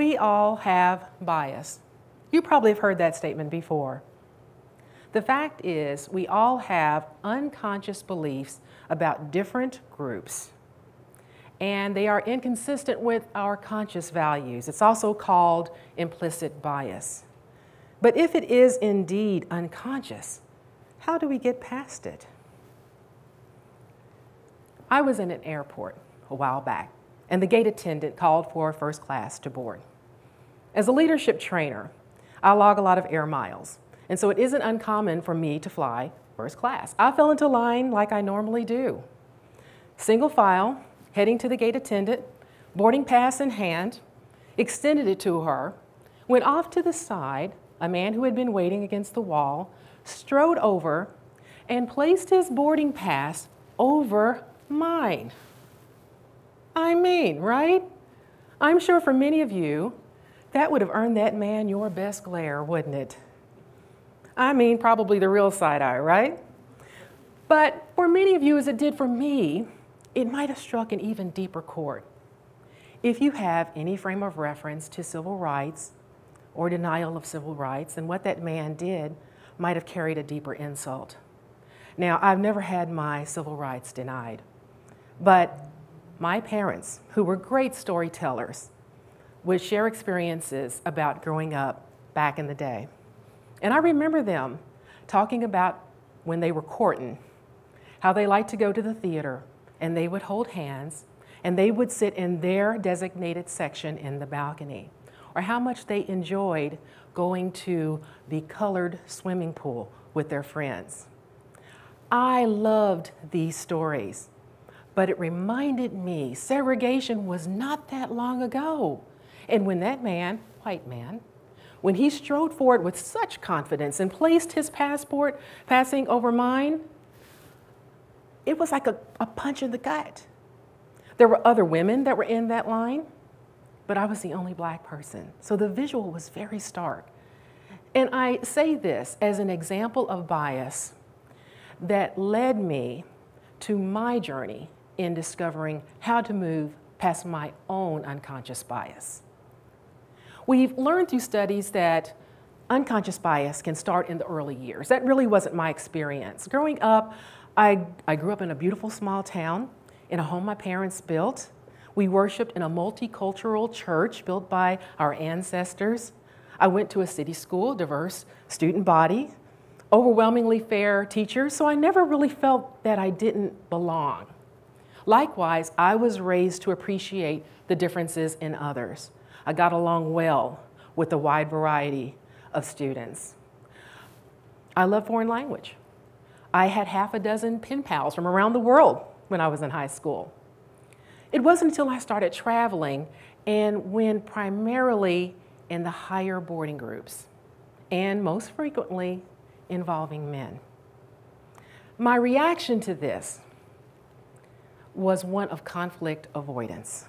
we all have bias. You probably have heard that statement before. The fact is, we all have unconscious beliefs about different groups, and they are inconsistent with our conscious values. It's also called implicit bias. But if it is indeed unconscious, how do we get past it? I was in an airport a while back, and the gate attendant called for first class to board. As a leadership trainer, I log a lot of air miles, and so it isn't uncommon for me to fly first class. I fell into line like I normally do. Single file, heading to the gate attendant, boarding pass in hand, extended it to her, went off to the side. A man who had been waiting against the wall strode over and placed his boarding pass over mine. I mean, right? I'm sure for many of you, that would have earned that man your best glare, wouldn't it? I mean, probably the real side eye, right? But for many of you, as it did for me, it might have struck an even deeper chord. If you have any frame of reference to civil rights or denial of civil rights, then what that man did might have carried a deeper insult. Now, I've never had my civil rights denied, but my parents, who were great storytellers, would share experiences about growing up back in the day. And I remember them talking about when they were courting, how they liked to go to the theater and they would hold hands and they would sit in their designated section in the balcony, or how much they enjoyed going to the colored swimming pool with their friends. I loved these stories, but it reminded me segregation was not that long ago. And when that man, white man, when he strode forward with such confidence and placed his passport passing over mine, it was like a, a punch in the gut. There were other women that were in that line, but I was the only black person. So the visual was very stark. And I say this as an example of bias that led me to my journey in discovering how to move past my own unconscious bias. We've learned through studies that unconscious bias can start in the early years. That really wasn't my experience. Growing up, I, I grew up in a beautiful small town in a home my parents built. We worshiped in a multicultural church built by our ancestors. I went to a city school, diverse student body, overwhelmingly fair teachers, so I never really felt that I didn't belong. Likewise, I was raised to appreciate the differences in others. I got along well with a wide variety of students. I love foreign language. I had half a dozen pen pals from around the world when I was in high school. It wasn't until I started traveling and when primarily in the higher boarding groups, and most frequently involving men. My reaction to this was one of conflict avoidance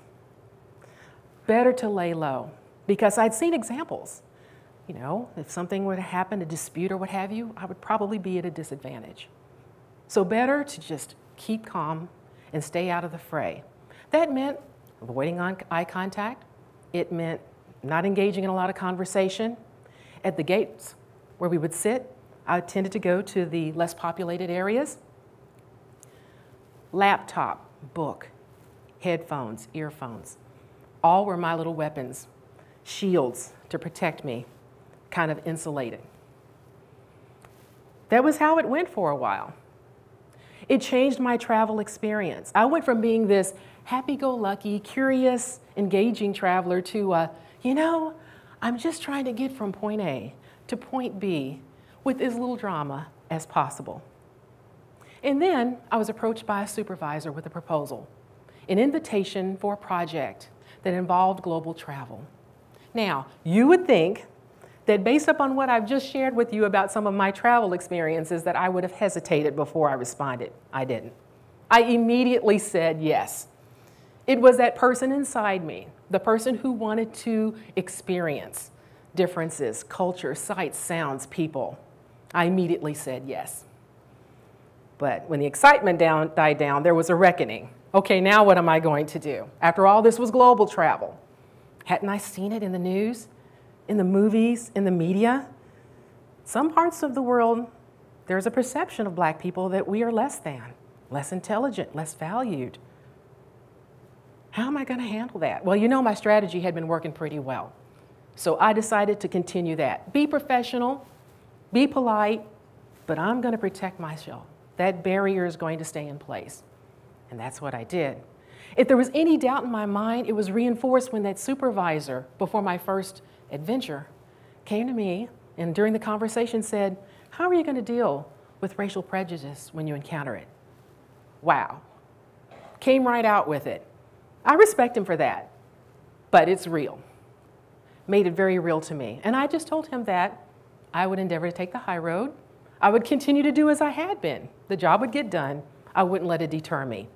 better to lay low because I'd seen examples. You know, if something were to happen, a dispute or what have you, I would probably be at a disadvantage. So, better to just keep calm and stay out of the fray. That meant avoiding eye contact, it meant not engaging in a lot of conversation. At the gates where we would sit, I tended to go to the less populated areas. Laptop, book, headphones, earphones all were my little weapons, shields to protect me, kind of insulated. That was how it went for a while. It changed my travel experience. I went from being this happy go lucky, curious, engaging traveler to, uh, you know, I'm just trying to get from point A to point B with as little drama as possible. And then I was approached by a supervisor with a proposal, an invitation for a project that involved global travel. Now, you would think that based upon what I've just shared with you about some of my travel experiences that I would have hesitated before I responded. I didn't. I immediately said yes. It was that person inside me, the person who wanted to experience differences, culture, sights, sounds, people. I immediately said yes. But when the excitement down, died down, there was a reckoning. Okay, now what am I going to do? After all this was global travel. Hadn't I seen it in the news, in the movies, in the media? Some parts of the world, there's a perception of black people that we are less than, less intelligent, less valued. How am I going to handle that? Well, you know, my strategy had been working pretty well. So I decided to continue that. Be professional, be polite, but I'm going to protect myself. That barrier is going to stay in place. And that's what I did. If there was any doubt in my mind, it was reinforced when that supervisor, before my first adventure, came to me and during the conversation said, How are you going to deal with racial prejudice when you encounter it? Wow. Came right out with it. I respect him for that, but it's real. Made it very real to me. And I just told him that I would endeavor to take the high road. I would continue to do as I had been. The job would get done. I wouldn't let it deter me.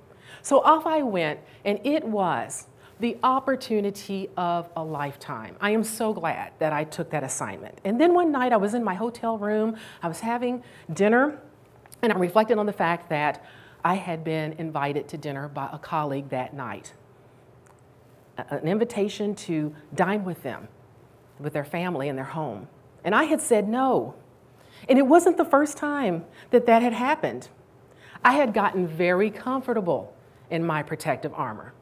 So off I went, and it was the opportunity of a lifetime. I am so glad that I took that assignment. And then one night I was in my hotel room, I was having dinner, and I reflected on the fact that I had been invited to dinner by a colleague that night. An invitation to dine with them, with their family in their home. And I had said no. And it wasn't the first time that that had happened. I had gotten very comfortable in my protective armor.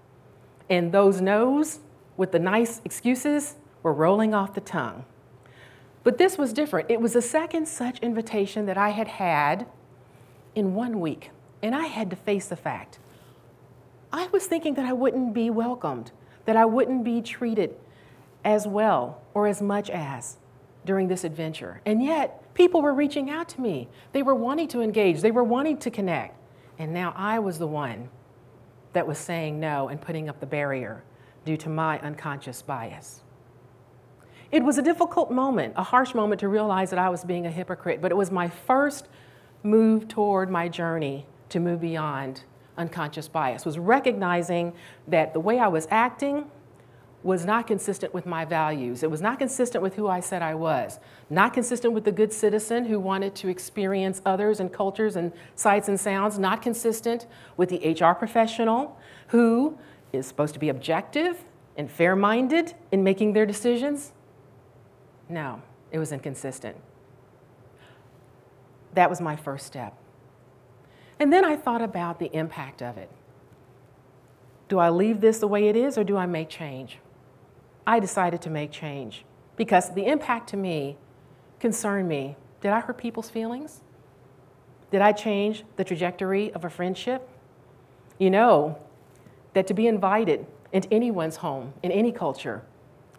And those no's with the nice excuses were rolling off the tongue. But this was different. It was the second such invitation that I had had in one week. And I had to face the fact. I was thinking that I wouldn't be welcomed, that I wouldn't be treated as well or as much as during this adventure. And yet, people were reaching out to me. They were wanting to engage, they were wanting to connect. And now I was the one that was saying no and putting up the barrier due to my unconscious bias. It was a difficult moment, a harsh moment to realize that I was being a hypocrite, but it was my first move toward my journey to move beyond unconscious bias, was recognizing that the way I was acting was not consistent with my values. It was not consistent with who I said I was, not consistent with the good citizen who wanted to experience others and cultures and sights and sounds, not consistent with the HR professional who is supposed to be objective and fair minded in making their decisions. No, it was inconsistent. That was my first step. And then I thought about the impact of it. Do I leave this the way it is or do I make change? I decided to make change because the impact to me concerned me. Did I hurt people's feelings? Did I change the trajectory of a friendship? You know that to be invited into anyone's home in any culture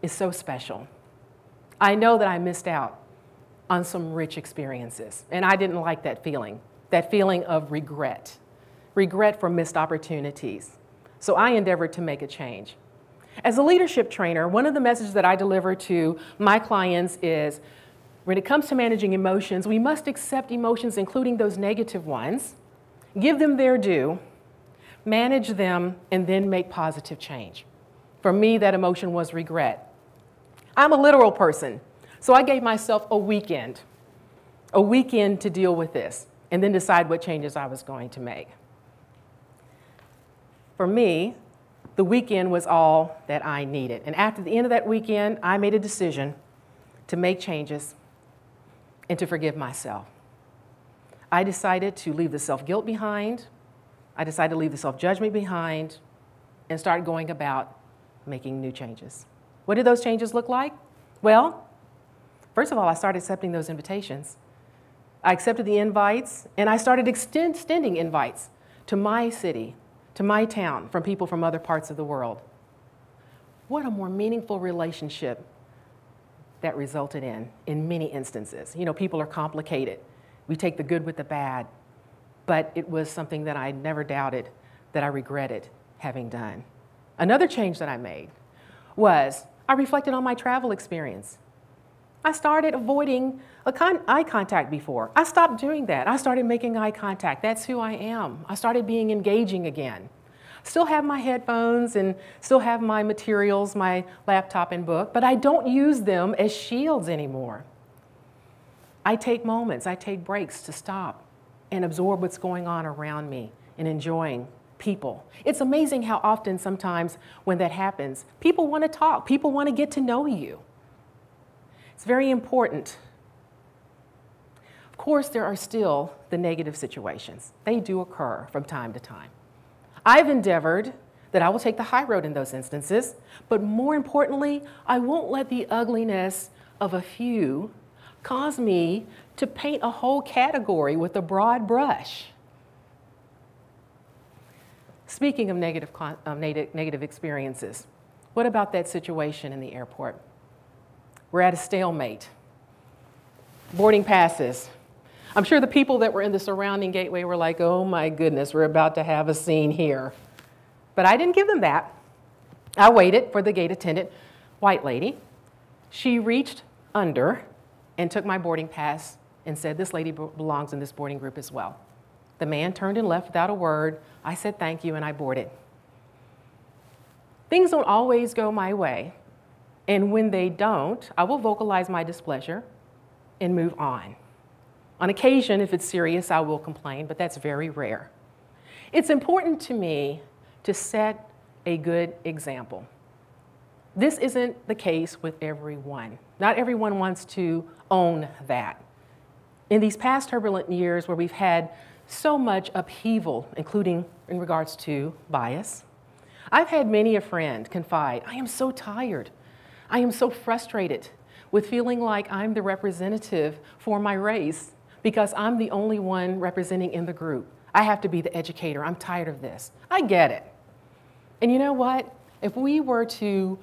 is so special. I know that I missed out on some rich experiences, and I didn't like that feeling, that feeling of regret, regret for missed opportunities. So I endeavored to make a change. As a leadership trainer, one of the messages that I deliver to my clients is when it comes to managing emotions, we must accept emotions, including those negative ones, give them their due, manage them, and then make positive change. For me, that emotion was regret. I'm a literal person, so I gave myself a weekend, a weekend to deal with this, and then decide what changes I was going to make. For me, the weekend was all that I needed. And after the end of that weekend, I made a decision to make changes and to forgive myself. I decided to leave the self guilt behind. I decided to leave the self judgment behind and start going about making new changes. What did those changes look like? Well, first of all, I started accepting those invitations. I accepted the invites and I started extending invites to my city, to my town from people from other parts of the world. What a more meaningful relationship that resulted in, in many instances. You know, people are complicated. We take the good with the bad, but it was something that I never doubted that I regretted having done. Another change that I made was I reflected on my travel experience. I started avoiding con eye contact before. I stopped doing that. I started making eye contact. That's who I am. I started being engaging again. Still have my headphones and still have my materials, my laptop and book, but I don't use them as shields anymore. I take moments, I take breaks to stop and absorb what's going on around me and enjoying people. It's amazing how often sometimes when that happens, people want to talk, people want to get to know you. It's very important. Of course, there are still the negative situations. They do occur from time to time. I've endeavored that I will take the high road in those instances, but more importantly, I won't let the ugliness of a few cause me to paint a whole category with a broad brush. Speaking of negative, um, negative experiences, what about that situation in the airport? We're at a stalemate. Boarding passes. I'm sure the people that were in the surrounding gateway were like, oh my goodness, we're about to have a scene here. But I didn't give them that. I waited for the gate attendant, white lady. She reached under and took my boarding pass and said, This lady belongs in this boarding group as well. The man turned and left without a word. I said thank you and I boarded. Things don't always go my way. And when they don't, I will vocalize my displeasure and move on. On occasion, if it's serious, I will complain, but that's very rare. It's important to me to set a good example. This isn't the case with everyone. Not everyone wants to own that. In these past turbulent years where we've had so much upheaval, including in regards to bias, I've had many a friend confide, I am so tired. I am so frustrated with feeling like I'm the representative for my race because I'm the only one representing in the group. I have to be the educator. I'm tired of this. I get it. And you know what? If we were to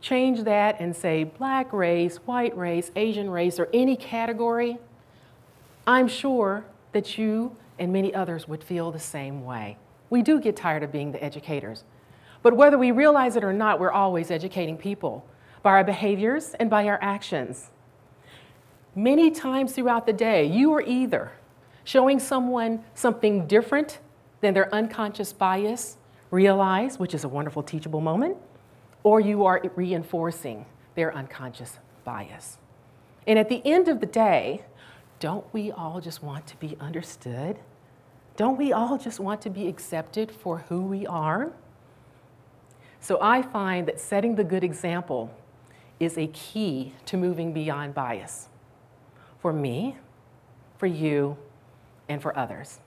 change that and say black race, white race, Asian race, or any category, I'm sure that you and many others would feel the same way. We do get tired of being the educators. But whether we realize it or not, we're always educating people by our behaviors and by our actions. Many times throughout the day, you are either showing someone something different than their unconscious bias realize, which is a wonderful teachable moment, or you are reinforcing their unconscious bias. And at the end of the day, don't we all just want to be understood? Don't we all just want to be accepted for who we are? So I find that setting the good example is a key to moving beyond bias for me, for you, and for others.